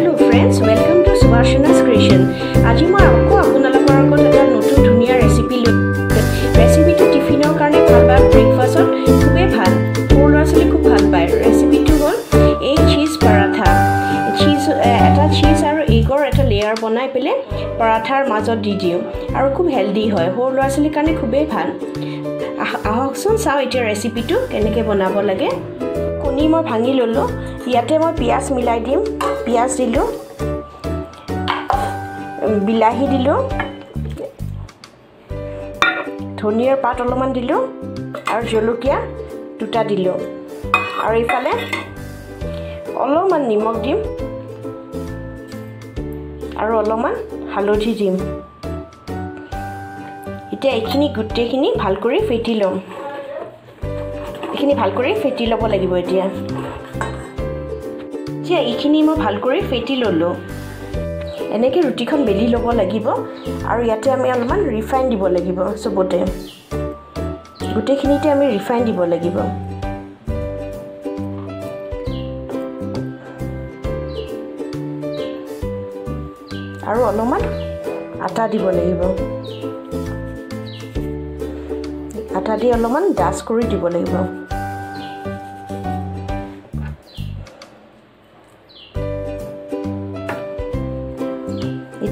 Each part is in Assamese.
Hello' friends welcome to Subhashna's creation আজি মই আকৌ আপোনালোকৰ আগত এটা নতুন ধুনীয়া ৰেচিপি লৈ ৰেচিপিটো টিফিনৰ কাৰণে ভাল বা ব্ৰেকফাষ্টত খুবেই ভাল সৰু ল'ৰা ছোৱালী খুব ভাল পায় ৰেচিপিটো হ'ল এই চীজ পৰাঠা চীজ এটা চীজ আৰু এগৰ এটা লেয়াৰ বনাই পেলাই পৰাঠাৰ মাজত দি দিওঁ আৰু খুব হেল্ডি হয় সৰু ল'ৰা ছোৱালীৰ কাৰণে খুবেই ভাল আহকচোন চাওঁ এতিয়া ৰেচিপিটো কেনেকৈ বনাব লাগে কণী মই ভাঙি ল'লোঁ। ইয়াতে মই পিঁয়াজ মিলাই দিম পিঁয়াজ দিলোঁ বিলাহী দিলোঁ ধনিয়াৰ পাত অলপমান দিলোঁ আৰু জলকীয়া দুটা দিলোঁ। আৰু ইফালে অলপমান নিমখ দিম আৰু অলপমান হালধি দিম। এতিয়া এইখিনি গোটেইখিনি ভাল কৰি ফেটি ল'ম। এইখিনি ভাল কৰি ফেটি ল'ব লাগিব এতিয়া। এতিয়া এইখিনি মই ভাল কৰি ফেটি ল'লোঁ। এনেকৈ ৰুটিখন বেলি ল'ব লাগিব আৰু ইয়াতে আমি অলপমান ৰিফাইন দিব লাগিব চবতে। গোটেইখিনিতে আমি ৰিফাইন দিব লাগিব। আৰু অলপমান আটা দিব লাগিব। আটা দি অলপমান ডাষ্ট কৰি দিব লাগিব।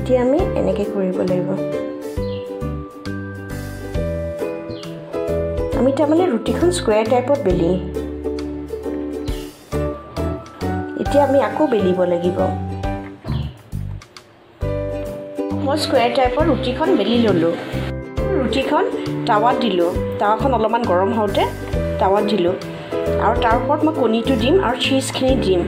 এতিয়া আমি এনেকৈ কৰিব লাগিব। আমি তাৰমানে ৰুটিখন স্কুৱেৰ টাইপত বেলিম এতিয়া আমি আকৌ বেলিব লাগিব। মই স্কুৱেৰ টাইপৰ ৰুটিখন বেলি ল'লোঁ। ৰুটিখন টাৱাত দিলোঁ। টাৱাখন অলপমান গৰম হওঁতে টাৱাত দিলোঁ। আৰু তাৰ ওপৰত মই কণীটো দিম আৰু চীজখিনি দিম।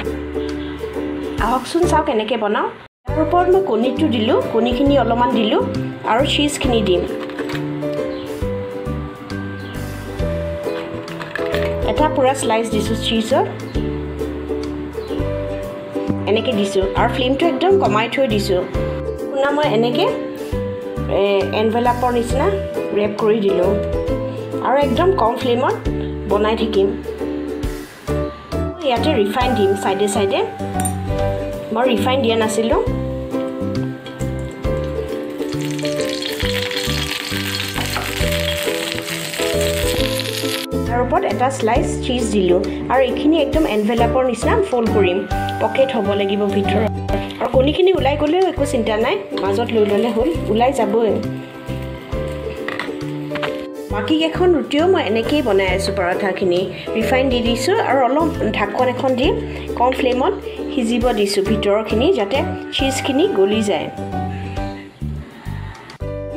আহকচোন চাওক কেনেকৈ বনাওঁ। তাৰ ওপৰত মই কণীটো দিলোঁ কণীখিনি অলপমান দিলোঁ আৰু চীজখিনি দিম। এটা পূৰা শ্লাইচ দিছোঁ চীজৰ এনেকৈ দিছোঁ আৰু ফ্লেমটো একদম কমাই থৈ দিছোঁ। শুনা মই এনেকৈ এনভেলাপৰ নিচিনা ৰেপ কৰি দিলোঁ আৰু একদম কম ফ্লেমত বনাই থাকিম। ইয়াতে ৰিফাইন দিম ছাইডে ছাইডে মই ৰিফাইন দিয়া নাছিলোঁ তাৰ ওপৰত এটা শ্লাইচ চীজ দিলোঁ আৰু এইখিনি একদম এনভেলাপৰ নিচিনা ফ'ল্ড কৰিম। পকেট হ'ব লাগিব ভিতৰত। আৰু কণীখিনি ওলাই গ'লেও একো চিন্তা নাই। মাজত লৈ ল'লে হ'ল। ওলাই যাবই। বাকীকেইখন ৰুটিও মই এনেকৈয়ে বনাই আছোঁ পৰঠাখিনি। ৰিফাইন দি দিছোঁ আৰু অলপ ঢাকন এখন দি কম ফ্লেমত সিজিব দিছোঁ ভিতৰৰখিনি যাতে চীজখিনি গলি যায়।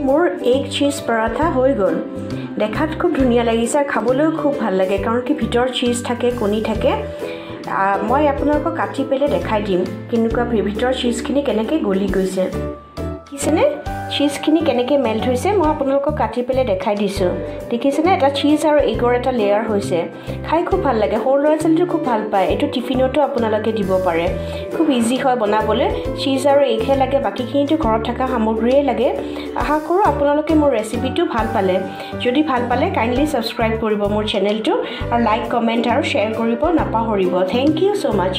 মোৰ এগ চীজ পৰঠা হৈ গ'ল। দেখাত খুব ধুনীয়া লাগিছে আৰু খাবলৈও খুব ভাল লাগে কাৰণ কি ভিতৰত চীজ থাকে কণী থাকে। মই আপোনালোকক কাটি পেলাই দেখাই দিম কেনেকুৱা ভিতৰৰ চীজখিনি কেনেকৈ গলি গৈছে। দেখিছেনে? চীজখিনি কেনেকৈ মেল্ট হৈছে মই আপোনালোকক কাটি পেলাই দেখাই দিছোঁ। দেখিছেনে? এটা চীজ আৰু এগৰ এটা লেয়াৰ হৈছে। খাই খুব ভাল লাগে। সৰু ল'ৰা ছোৱালীটো খুব ভাল পায়। এইটো টিফিনতো আপোনালোকে দিব পাৰে। খুব ইজি হয় বনাবলৈ। চীজ আৰু এগহে লাগে। বাকীখিনিতো ঘৰত থকা সামগ্ৰীয়ে লাগে। আশা কৰোঁ আপোনালোকে মোৰ ৰেচিপিটো ভাল পালে। যদি ভাল পালে কাইণ্ডলি ছাবস্ক্ৰাইব কৰিব মোৰ চেনেলটো আৰু লাইক কমেণ্ট আৰু শ্বেয়াৰ কৰিব নাপাহৰিব। Thank you so much